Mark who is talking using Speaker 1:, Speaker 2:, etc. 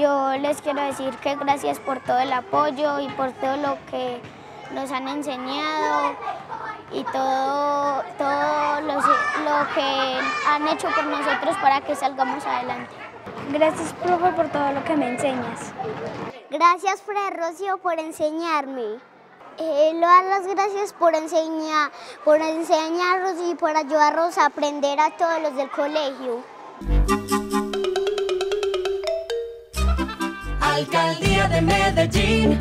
Speaker 1: yo les quiero decir que gracias por todo el apoyo y por todo lo que nos han enseñado y todo, todo lo, lo que han hecho por nosotros para que salgamos adelante.
Speaker 2: Gracias, profe, por todo lo que me enseñas.
Speaker 3: Gracias, Fray Rocío, por enseñarme. Eh, le doy las gracias por, enseñar, por enseñarnos y por ayudarnos a aprender a todos los del colegio.
Speaker 4: Alcaldía de Medellín.